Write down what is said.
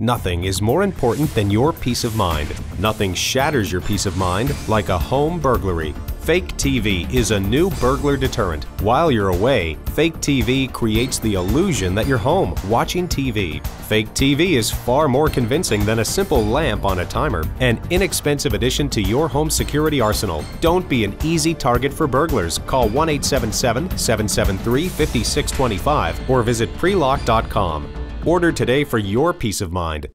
Nothing is more important than your peace of mind. Nothing shatters your peace of mind like a home burglary. Fake TV is a new burglar deterrent. While you're away, Fake TV creates the illusion that you're home watching TV. Fake TV is far more convincing than a simple lamp on a timer, an inexpensive addition to your home security arsenal. Don't be an easy target for burglars. Call 1 877 773 5625 or visit prelock.com. Order today for your peace of mind.